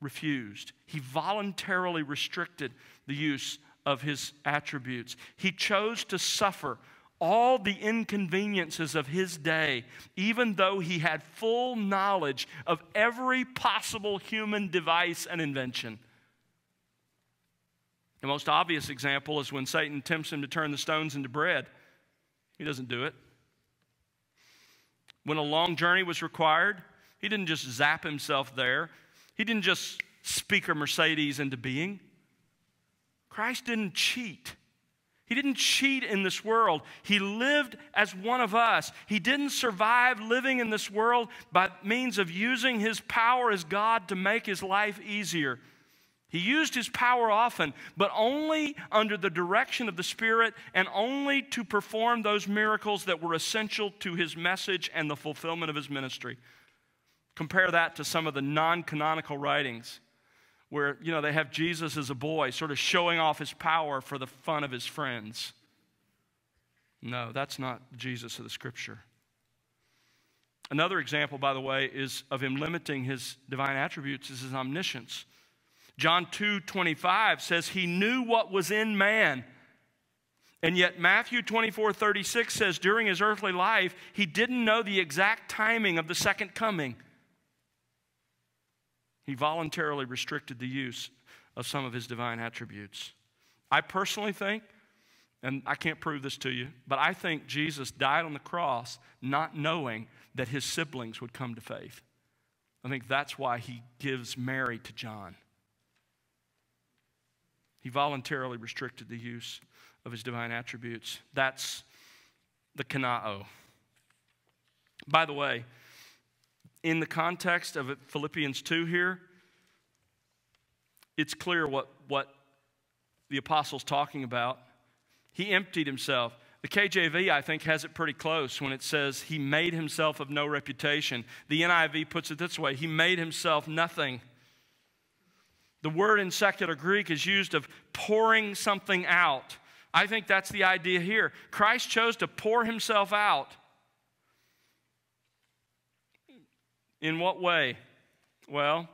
Speaker 1: refused. He voluntarily restricted the use of his attributes. He chose to suffer all the inconveniences of his day, even though he had full knowledge of every possible human device and invention. The most obvious example is when Satan tempts him to turn the stones into bread. He doesn't do it. When a long journey was required, he didn't just zap himself there. He didn't just speak a Mercedes into being. Christ didn't cheat. He didn't cheat in this world. He lived as one of us. He didn't survive living in this world by means of using his power as God to make his life easier. He used his power often, but only under the direction of the Spirit and only to perform those miracles that were essential to his message and the fulfillment of his ministry. Compare that to some of the non canonical writings where, you know, they have Jesus as a boy sort of showing off his power for the fun of his friends. No, that's not Jesus of the Scripture. Another example, by the way, is of him limiting his divine attributes is his omniscience. John 2 25 says he knew what was in man. And yet, Matthew 24 36 says during his earthly life, he didn't know the exact timing of the second coming. He voluntarily restricted the use of some of his divine attributes. I personally think, and I can't prove this to you, but I think Jesus died on the cross not knowing that his siblings would come to faith. I think that's why he gives Mary to John. He voluntarily restricted the use of his divine attributes. That's the kenoo. By the way, in the context of Philippians 2 here, it's clear what, what the apostle's talking about. He emptied himself. The KJV, I think, has it pretty close when it says he made himself of no reputation. The NIV puts it this way He made himself nothing. The word in secular Greek is used of pouring something out. I think that's the idea here. Christ chose to pour himself out. In what way? Well,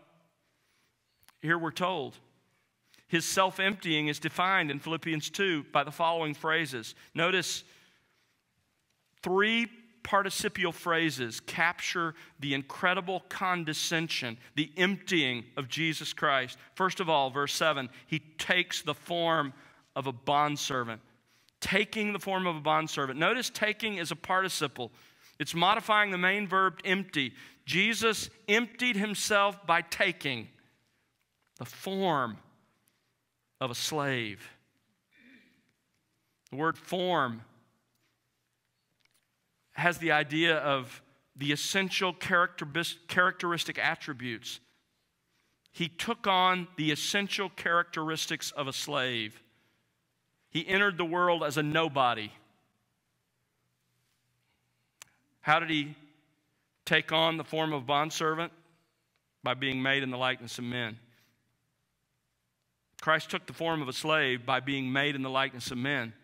Speaker 1: here we're told. His self emptying is defined in Philippians 2 by the following phrases. Notice three participial phrases capture the incredible condescension, the emptying of Jesus Christ. First of all, verse 7, he takes the form of a bondservant. Taking the form of a bondservant. Notice taking is a participle. It's modifying the main verb empty. Jesus emptied himself by taking the form of a slave. The word form has the idea of the essential characteristic attributes. He took on the essential characteristics of a slave. He entered the world as a nobody. How did he take on the form of bondservant? By being made in the likeness of men. Christ took the form of a slave by being made in the likeness of men.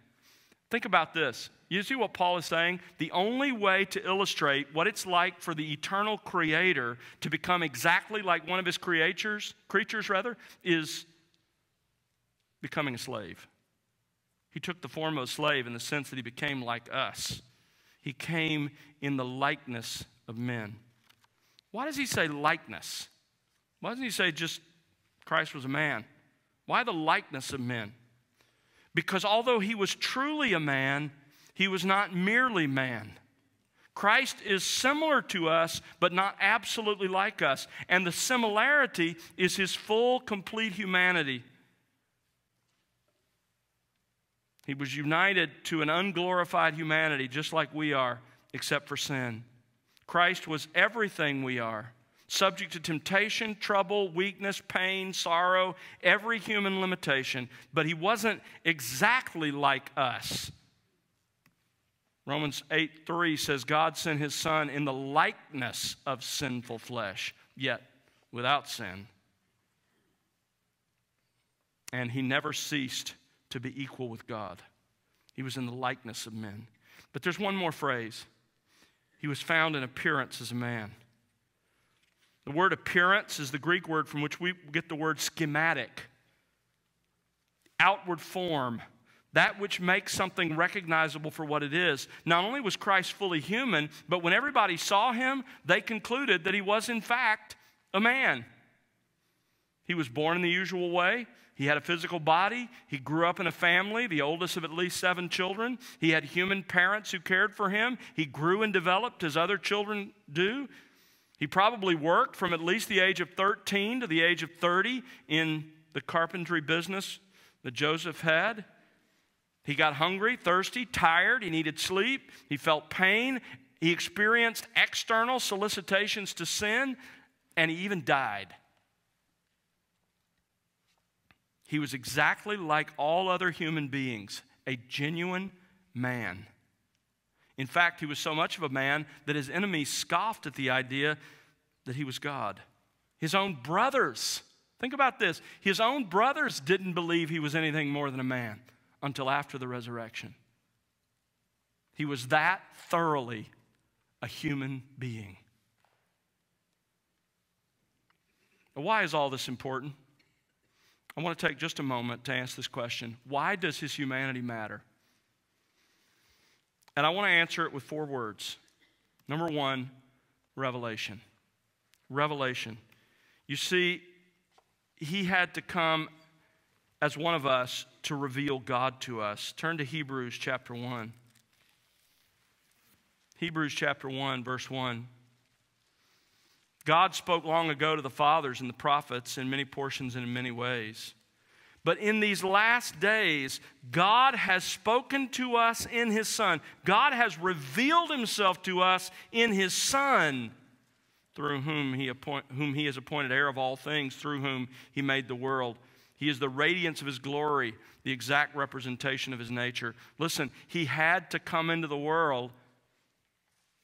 Speaker 1: Think about this. You see what Paul is saying? The only way to illustrate what it's like for the eternal creator to become exactly like one of his creatures, creatures rather, is becoming a slave. He took the form of a slave in the sense that he became like us. He came in the likeness of men. Why does he say likeness? Why doesn't he say just Christ was a man? Why the likeness of men? Because although he was truly a man, he was not merely man. Christ is similar to us, but not absolutely like us. And the similarity is his full, complete humanity. He was united to an unglorified humanity, just like we are, except for sin. Christ was everything we are subject to temptation, trouble, weakness, pain, sorrow, every human limitation, but he wasn't exactly like us. Romans 8 3 says, God sent his son in the likeness of sinful flesh, yet without sin. And he never ceased to be equal with God. He was in the likeness of men. But there's one more phrase. He was found in appearance as a man. The word appearance is the Greek word from which we get the word schematic, outward form that which makes something recognizable for what it is. Not only was Christ fully human, but when everybody saw him, they concluded that he was, in fact, a man. He was born in the usual way. He had a physical body. He grew up in a family, the oldest of at least seven children. He had human parents who cared for him. He grew and developed as other children do. He probably worked from at least the age of 13 to the age of 30 in the carpentry business that Joseph had. He got hungry, thirsty, tired. He needed sleep. He felt pain. He experienced external solicitations to sin, and he even died. He was exactly like all other human beings, a genuine man. In fact, he was so much of a man that his enemies scoffed at the idea that he was God. His own brothers, think about this, his own brothers didn't believe he was anything more than a man until after the resurrection. He was that thoroughly a human being. why is all this important? I want to take just a moment to ask this question Why does his humanity matter? And I want to answer it with four words. Number one, revelation. Revelation. You see, he had to come as one of us to reveal God to us. Turn to Hebrews chapter 1. Hebrews chapter 1, verse 1. God spoke long ago to the fathers and the prophets in many portions and in many ways. But in these last days, God has spoken to us in His Son. God has revealed Himself to us in His Son, through whom He, appoint, whom he has appointed heir of all things, through whom He made the world. He is the radiance of His glory, the exact representation of His nature. Listen, He had to come into the world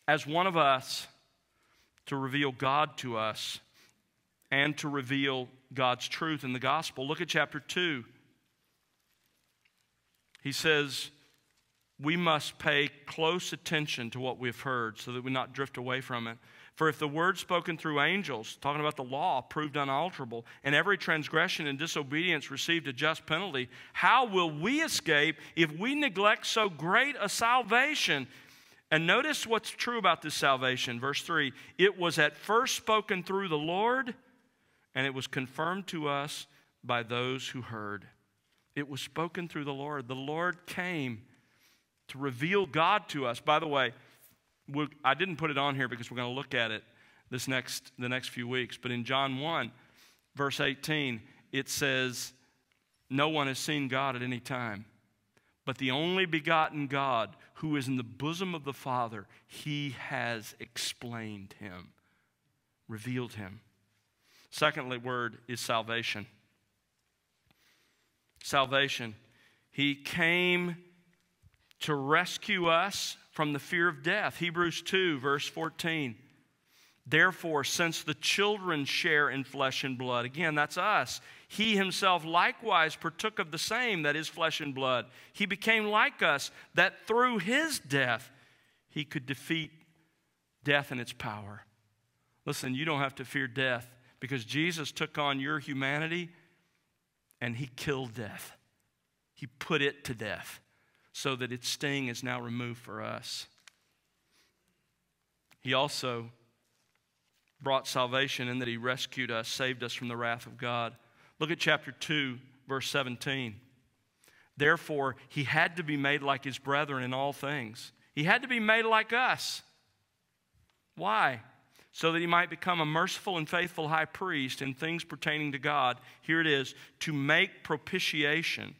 Speaker 1: as one of us to reveal God to us and to reveal God's truth in the gospel. Look at chapter 2. He says, We must pay close attention to what we've heard so that we not drift away from it. For if the word spoken through angels, talking about the law, proved unalterable, and every transgression and disobedience received a just penalty, how will we escape if we neglect so great a salvation? And notice what's true about this salvation. Verse 3 It was at first spoken through the Lord, and it was confirmed to us by those who heard. It was spoken through the Lord. The Lord came to reveal God to us. By the way, I didn't put it on here because we're going to look at it this next, the next few weeks. But in John 1, verse 18, it says, No one has seen God at any time. But the only begotten God who is in the bosom of the Father, he has explained him, revealed him. Secondly, word is salvation. Salvation. He came to rescue us from the fear of death. Hebrews 2, verse 14. Therefore, since the children share in flesh and blood, again, that's us, he himself likewise partook of the same, that is, flesh and blood. He became like us, that through his death he could defeat death and its power. Listen, you don't have to fear death because Jesus took on your humanity and he killed death. He put it to death so that its sting is now removed for us. He also brought salvation in that he rescued us, saved us from the wrath of God. Look at chapter 2, verse 17. Therefore, he had to be made like his brethren in all things. He had to be made like us. Why? So that he might become a merciful and faithful high priest in things pertaining to God. Here it is to make propitiation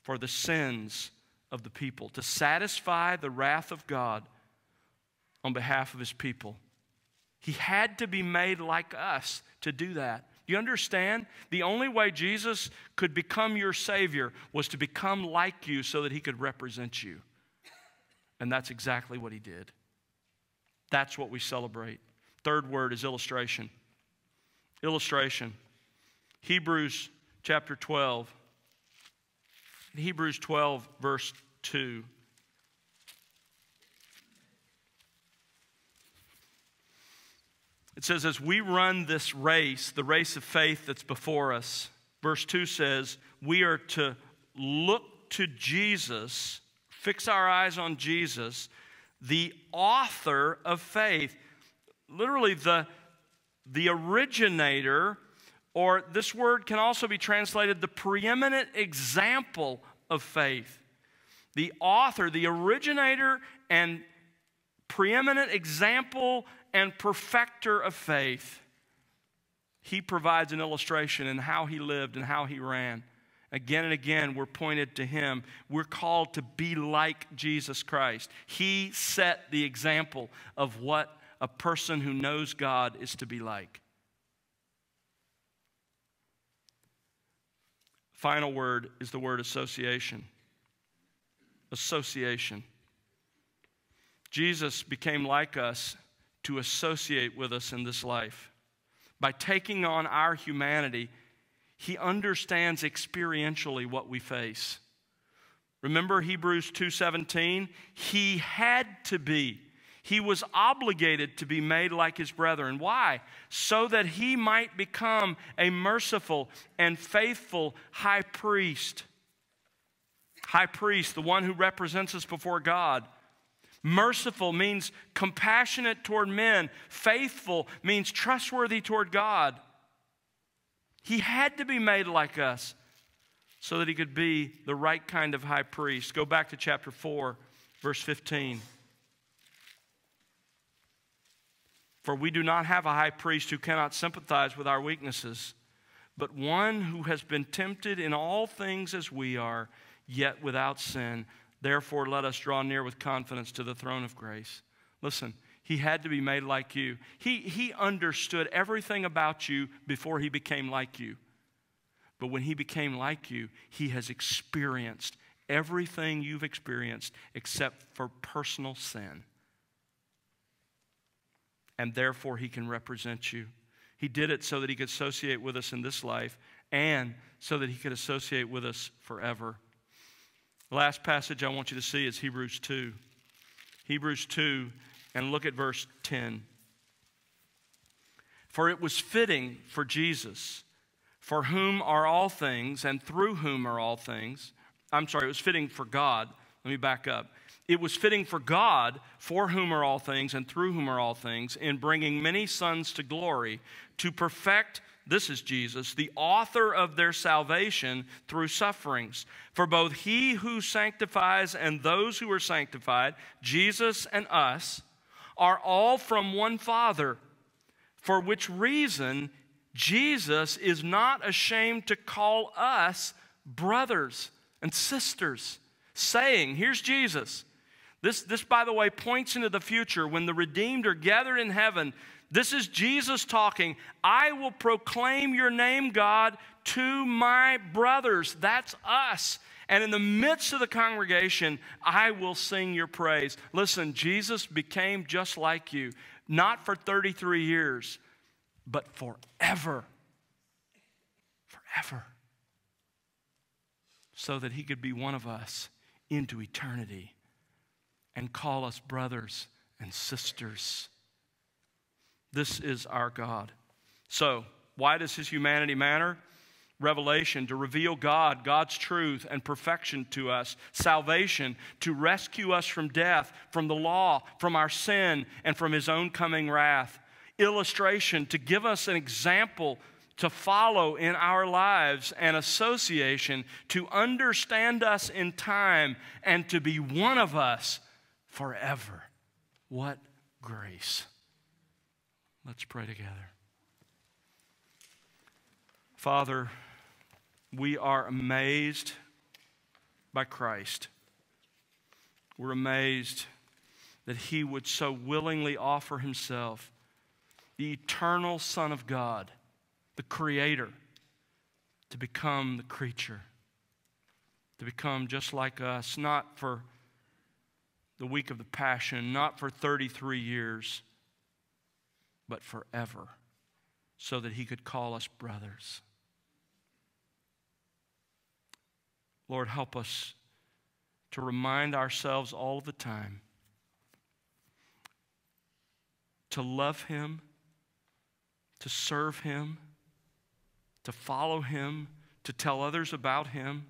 Speaker 1: for the sins of the people, to satisfy the wrath of God on behalf of his people. He had to be made like us to do that. You understand? The only way Jesus could become your Savior was to become like you so that He could represent you. And that's exactly what He did. That's what we celebrate. Third word is illustration. Illustration. Hebrews chapter 12. Hebrews 12, verse 2. It says, as we run this race, the race of faith that's before us, verse 2 says, we are to look to Jesus, fix our eyes on Jesus, the author of faith. Literally, the, the originator or this word can also be translated the preeminent example of faith. The author, the originator, and preeminent example and perfecter of faith. He provides an illustration in how he lived and how he ran. Again and again, we're pointed to him. We're called to be like Jesus Christ. He set the example of what a person who knows God is to be like. Final word is the word association. Association. Jesus became like us to associate with us in this life. By taking on our humanity, he understands experientially what we face. Remember Hebrews 2:17? He had to be. He was obligated to be made like his brethren. Why? So that he might become a merciful and faithful high priest. High priest, the one who represents us before God. Merciful means compassionate toward men. Faithful means trustworthy toward God. He had to be made like us so that he could be the right kind of high priest. Go back to chapter 4, verse 15. For we do not have a high priest who cannot sympathize with our weaknesses, but one who has been tempted in all things as we are, yet without sin. Therefore, let us draw near with confidence to the throne of grace. Listen, he had to be made like you. He, he understood everything about you before he became like you. But when he became like you, he has experienced everything you've experienced except for personal sin. And therefore, he can represent you. He did it so that he could associate with us in this life and so that he could associate with us forever. The last passage I want you to see is Hebrews 2. Hebrews 2 and look at verse 10. For it was fitting for Jesus, for whom are all things, and through whom are all things. I'm sorry, it was fitting for God. Let me back up. It was fitting for God, for whom are all things, and through whom are all things, in bringing many sons to glory, to perfect this is Jesus, the author of their salvation through sufferings. For both he who sanctifies and those who are sanctified, Jesus and us, are all from one Father, for which reason Jesus is not ashamed to call us brothers and sisters, saying, Here's Jesus. This, this, by the way, points into the future when the redeemed are gathered in heaven. This is Jesus talking. I will proclaim your name, God, to my brothers. That's us. And in the midst of the congregation, I will sing your praise. Listen, Jesus became just like you, not for 33 years, but forever. Forever. So that he could be one of us into eternity and call us brothers and sisters. This is our God. So, why does his humanity matter? revelation to reveal God, God's truth and perfection to us, salvation to rescue us from death, from the law, from our sin, and from His own coming wrath, illustration to give us an example to follow in our lives, and association to understand us in time and to be one of us forever. What grace! Let's pray together. Father, we are amazed by Christ. We're amazed that he would so willingly offer himself, the eternal Son of God, the Creator, to become the creature, to become just like us, not for the week of the Passion, not for 33 years, but forever, so that he could call us brothers. Lord, help us to remind ourselves all the time to love Him, to serve Him, to follow Him, to tell others about Him.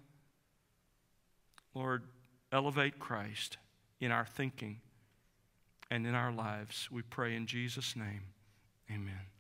Speaker 1: Lord, elevate Christ in our thinking and in our lives. We pray in Jesus' name. Amen.